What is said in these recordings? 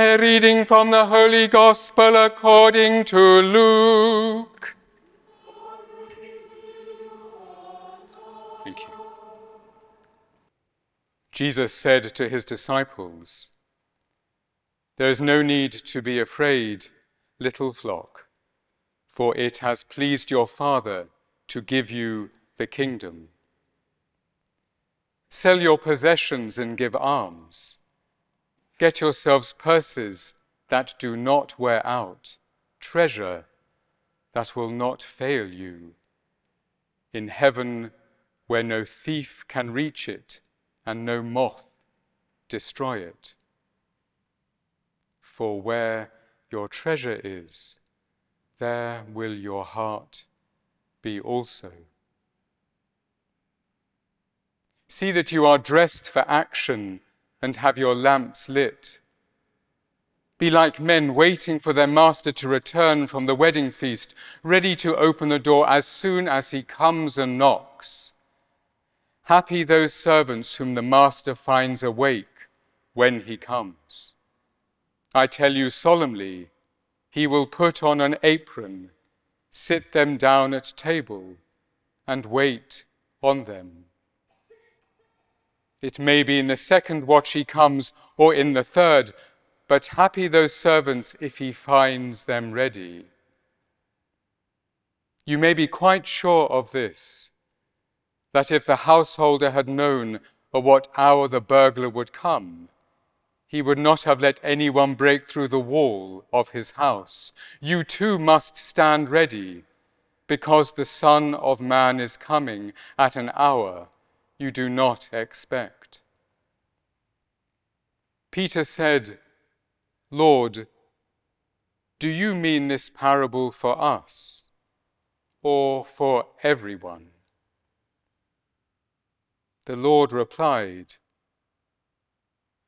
A reading from the Holy Gospel according to Luke. Thank you. Jesus said to his disciples, There is no need to be afraid, little flock, for it has pleased your Father to give you the kingdom. Sell your possessions and give alms. Get yourselves purses that do not wear out, treasure that will not fail you. In heaven, where no thief can reach it and no moth destroy it. For where your treasure is, there will your heart be also. See that you are dressed for action and have your lamps lit. Be like men waiting for their master to return from the wedding feast, ready to open the door as soon as he comes and knocks. Happy those servants whom the master finds awake when he comes. I tell you solemnly, he will put on an apron, sit them down at table, and wait on them. It may be in the second watch he comes, or in the third, but happy those servants if he finds them ready. You may be quite sure of this, that if the householder had known at what hour the burglar would come, he would not have let anyone break through the wall of his house. You too must stand ready, because the Son of Man is coming at an hour you do not expect. Peter said, Lord, do you mean this parable for us or for everyone? The Lord replied,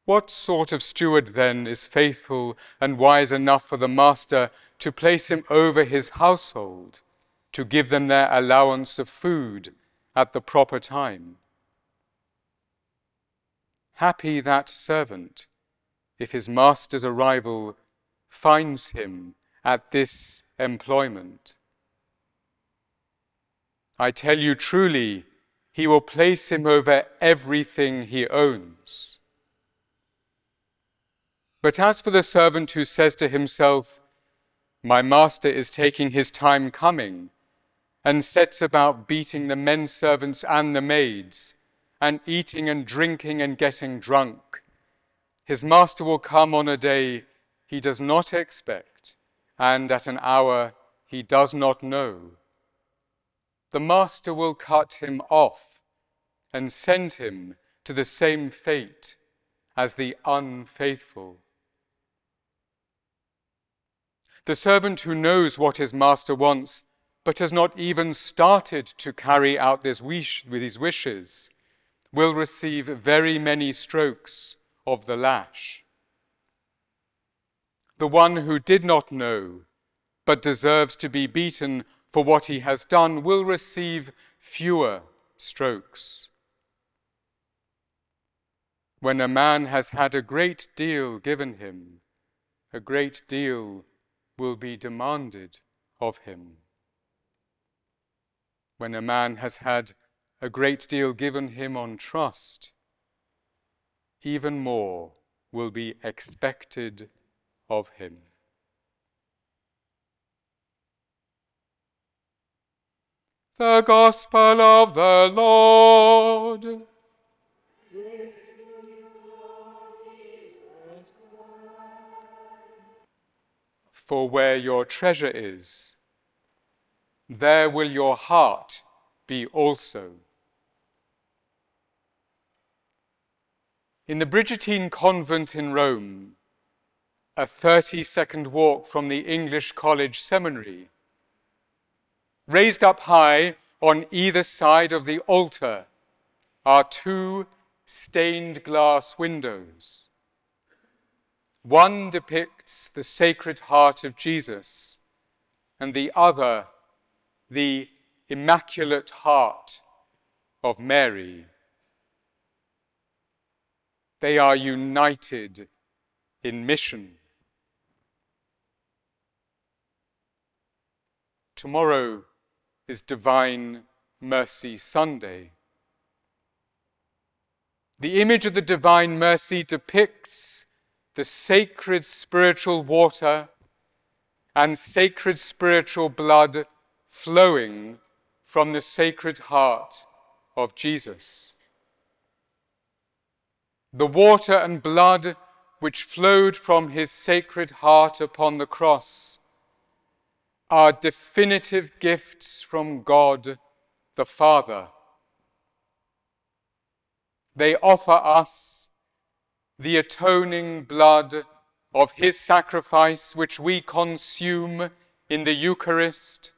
What sort of steward then is faithful and wise enough for the master to place him over his household, to give them their allowance of food at the proper time? Happy that servant if his master's arrival finds him at this employment. I tell you truly, he will place him over everything he owns. But as for the servant who says to himself, My master is taking his time coming, and sets about beating the men servants and the maids, and eating and drinking and getting drunk. His master will come on a day he does not expect and at an hour he does not know. The master will cut him off and send him to the same fate as the unfaithful. The servant who knows what his master wants but has not even started to carry out this wish with his wishes will receive very many strokes of the lash. The one who did not know, but deserves to be beaten for what he has done, will receive fewer strokes. When a man has had a great deal given him, a great deal will be demanded of him. When a man has had a great deal given him on trust, even more will be expected of him. The Gospel of the Lord. For where your treasure is, there will your heart be also. In the Brigittine convent in Rome, a 30 second walk from the English College Seminary, raised up high on either side of the altar are two stained glass windows. One depicts the Sacred Heart of Jesus, and the other, the Immaculate Heart of Mary. They are united in mission. Tomorrow is Divine Mercy Sunday. The image of the Divine Mercy depicts the sacred spiritual water and sacred spiritual blood flowing from the sacred heart of Jesus. The water and blood which flowed from his sacred heart upon the cross are definitive gifts from God the Father. They offer us the atoning blood of his sacrifice, which we consume in the Eucharist,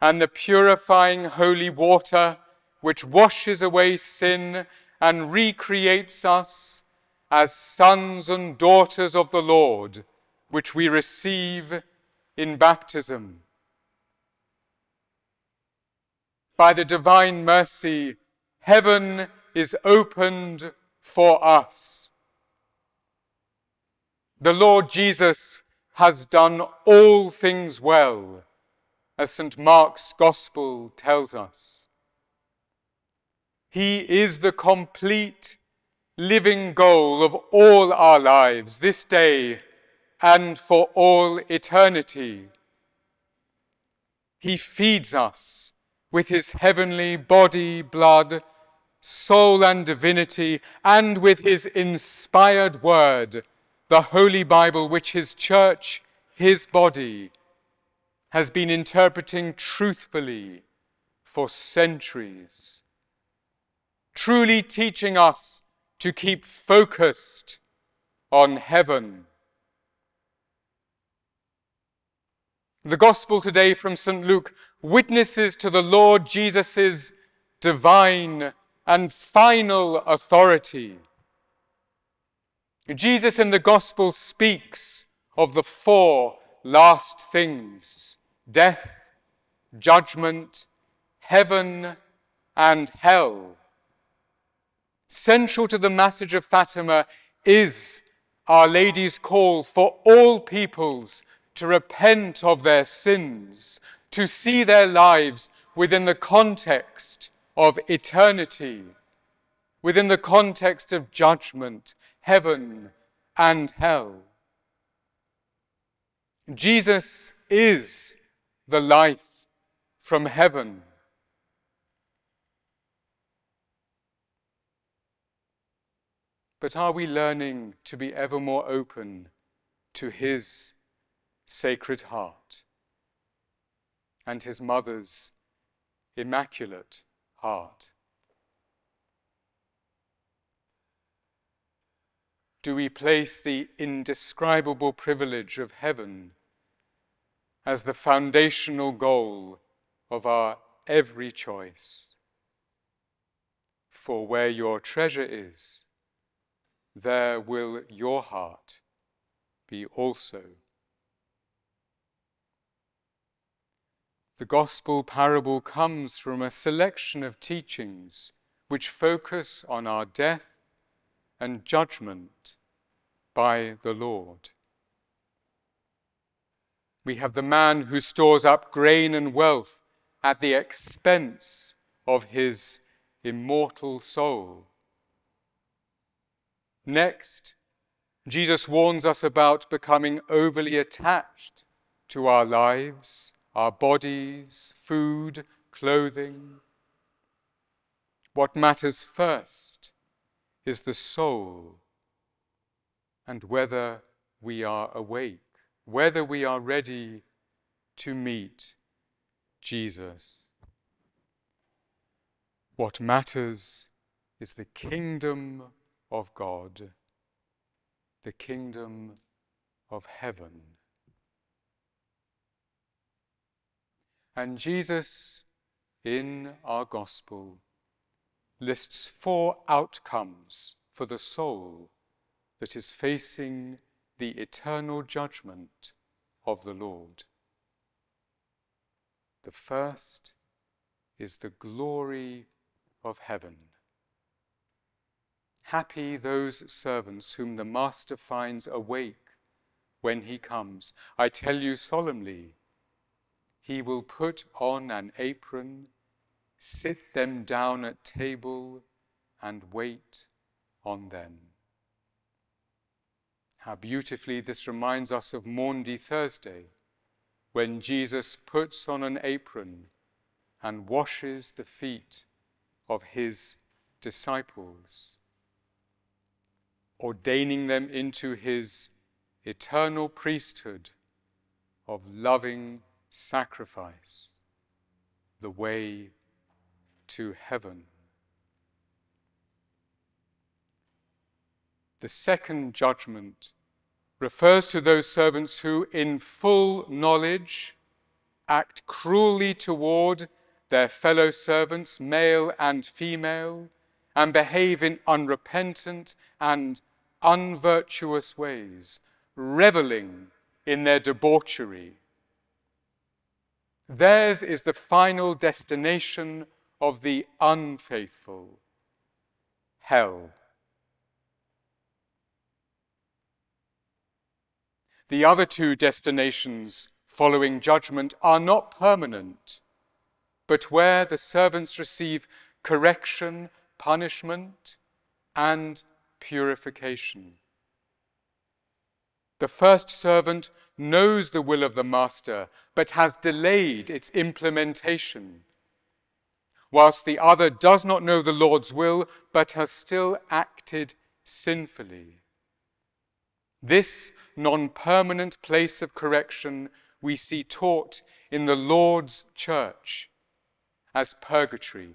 and the purifying holy water which washes away sin and recreates us as sons and daughters of the Lord, which we receive in baptism. By the divine mercy, heaven is opened for us. The Lord Jesus has done all things well, as St. Mark's Gospel tells us. He is the complete living goal of all our lives this day and for all eternity. He feeds us with his heavenly body, blood, soul, and divinity, and with his inspired word, the Holy Bible, which his church, his body, has been interpreting truthfully for centuries, truly teaching us to keep focused on heaven The gospel today from St. Luke witnesses to the Lord Jesus' divine and final authority. Jesus in the gospel speaks of the four last things death, judgment, heaven, and hell. Central to the message of Fatima is Our Lady's call for all peoples to repent of their sins, to see their lives within the context of eternity, within the context of judgment, heaven, and hell. Jesus is the life from heaven. But are we learning to be ever more open to His Sacred Heart and his mother's Immaculate Heart. Do we place the indescribable privilege of heaven as the foundational goal of our every choice? For where your treasure is, there will your heart be also. The gospel parable comes from a selection of teachings which focus on our death and judgment by the Lord. We have the man who stores up grain and wealth at the expense of his immortal soul. Next, Jesus warns us about becoming overly attached to our lives our bodies, food, clothing. What matters first is the soul and whether we are awake, whether we are ready to meet Jesus. What matters is the kingdom of God, the kingdom of heaven. And Jesus, in our gospel, lists four outcomes for the soul that is facing the eternal judgment of the Lord. The first is the glory of heaven. Happy those servants whom the master finds awake when he comes. I tell you solemnly, he will put on an apron, sit them down at table, and wait on them. How beautifully this reminds us of Maundy Thursday, when Jesus puts on an apron and washes the feet of his disciples, ordaining them into his eternal priesthood of loving sacrifice, the way to heaven. The second judgment refers to those servants who, in full knowledge, act cruelly toward their fellow servants, male and female, and behave in unrepentant and unvirtuous ways, reveling in their debauchery. Theirs is the final destination of the unfaithful, hell. The other two destinations following judgment are not permanent, but where the servants receive correction, punishment, and purification. The first servant knows the will of the master, but has delayed its implementation, whilst the other does not know the Lord's will, but has still acted sinfully. This non permanent place of correction we see taught in the Lord's church as purgatory.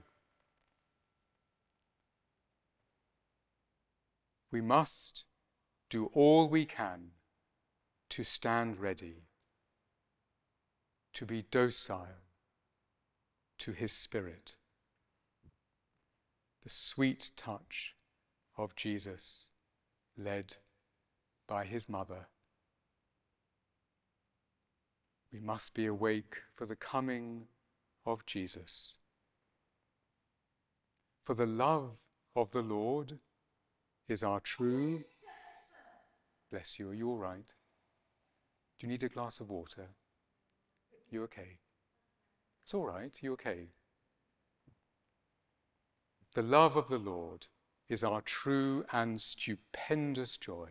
We must do all we can to stand ready, to be docile to His Spirit. The sweet touch of Jesus led by his mother. We must be awake for the coming of Jesus. For the love of the Lord is our true. Bless you. Are you all right? Do you need a glass of water? You okay? It's all right. You okay? The love of the Lord is our true and stupendous joy.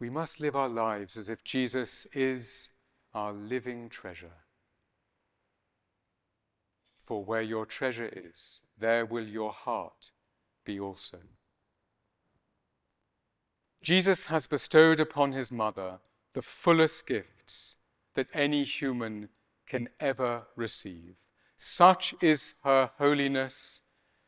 We must live our lives as if Jesus is our living treasure. For where your treasure is, there will your heart be also. Jesus has bestowed upon his mother the fullest gifts that any human can ever receive. Such is her holiness,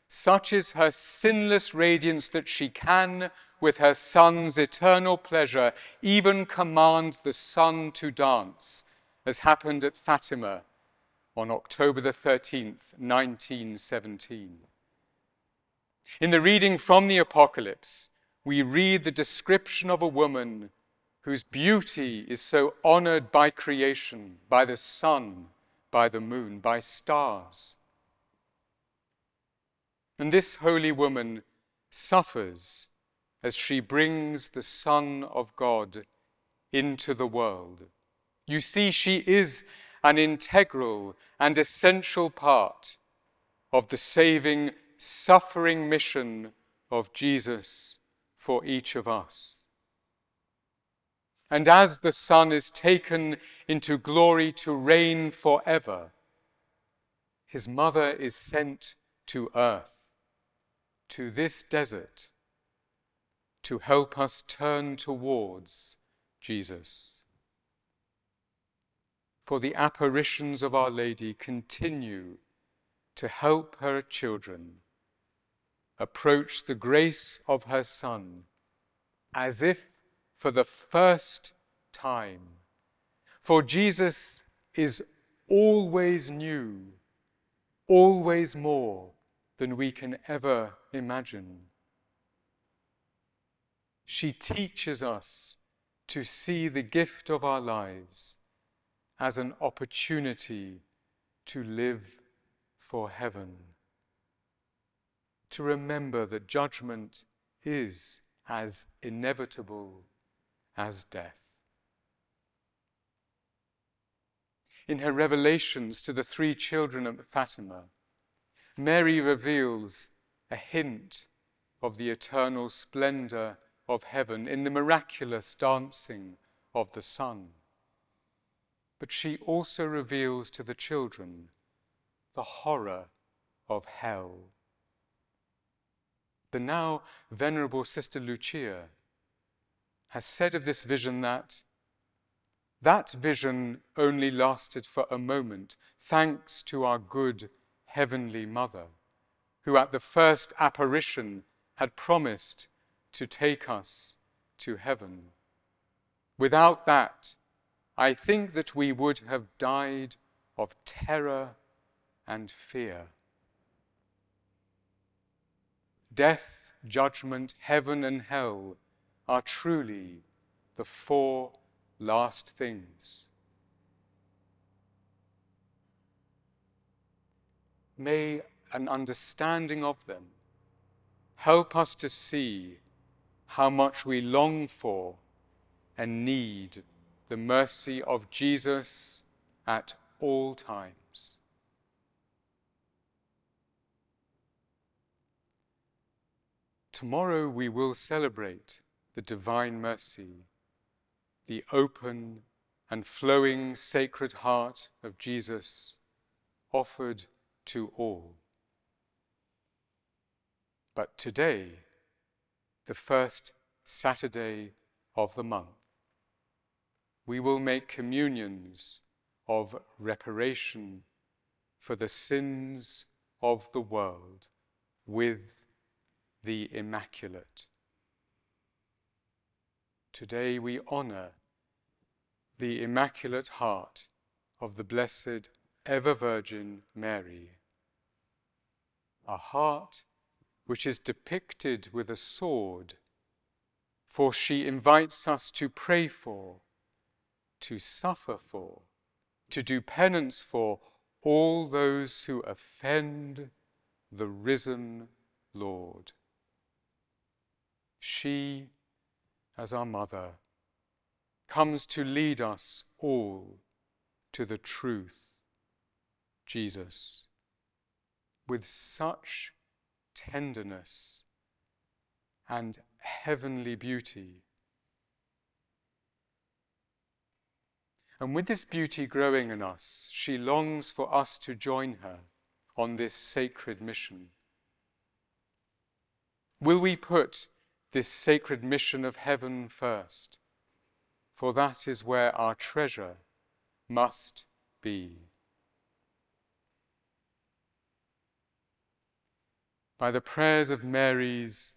such is her sinless radiance that she can with her son's eternal pleasure, even command the sun to dance, as happened at Fatima on October the 13th, 1917. In the reading from the Apocalypse, we read the description of a woman whose beauty is so honored by creation, by the sun, by the moon, by stars. And this holy woman suffers as she brings the Son of God into the world. You see, she is an integral and essential part of the saving, suffering mission of Jesus for each of us. And as the Son is taken into glory to reign forever, his mother is sent to earth, to this desert to help us turn towards Jesus. For the apparitions of Our Lady continue to help her children approach the grace of her Son as if for the first time. For Jesus is always new, always more than we can ever imagine. She teaches us to see the gift of our lives as an opportunity to live for heaven. To remember that judgment is as inevitable as death. In her revelations to the three children of Fatima, Mary reveals a hint of the eternal splendor of heaven in the miraculous dancing of the sun. But she also reveals to the children the horror of hell. The now venerable Sister Lucia has said of this vision that that vision only lasted for a moment, thanks to our good Heavenly Mother, who at the first apparition had promised to take us to heaven. Without that, I think that we would have died of terror and fear. Death, judgment, heaven, and hell are truly the four last things. May an understanding of them help us to see how much we long for and need the mercy of Jesus at all times. Tomorrow we will celebrate the divine mercy, the open and flowing sacred heart of Jesus offered to all. But today, the first Saturday of the month, we will make communions of reparation for the sins of the world with the Immaculate. Today we honor the Immaculate Heart of the Blessed Ever Virgin Mary, a heart which is depicted with a sword, for she invites us to pray for, to suffer for, to do penance for all those who offend the risen Lord. She, as our mother, comes to lead us all to the truth, Jesus, with such tenderness and heavenly beauty. And with this beauty growing in us, she longs for us to join her on this sacred mission. Will we put this sacred mission of heaven first? For that is where our treasure must be. by the prayers of Mary's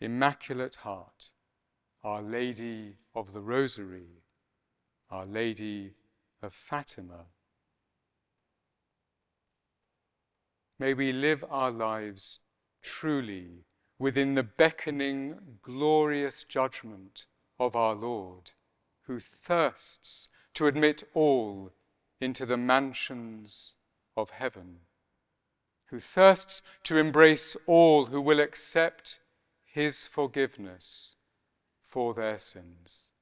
Immaculate Heart, Our Lady of the Rosary, Our Lady of Fatima. May we live our lives truly within the beckoning, glorious judgment of our Lord, who thirsts to admit all into the mansions of heaven who thirsts to embrace all who will accept his forgiveness for their sins.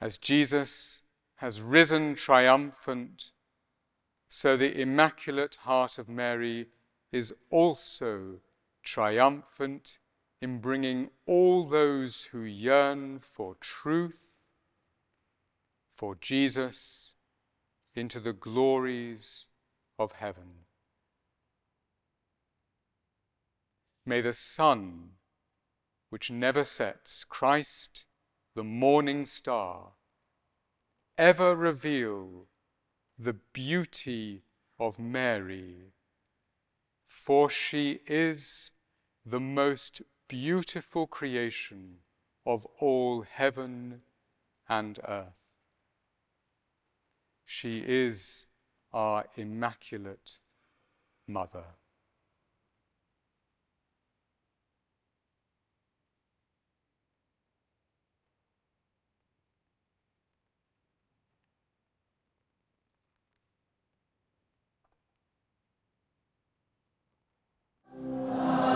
As Jesus has risen triumphant, so the Immaculate Heart of Mary is also triumphant in bringing all those who yearn for truth, for Jesus, into the glories of heaven. May the sun, which never sets, Christ, the morning star, ever reveal the beauty of Mary, for she is the most beautiful creation of all heaven and earth. She is our Immaculate Mother. あ!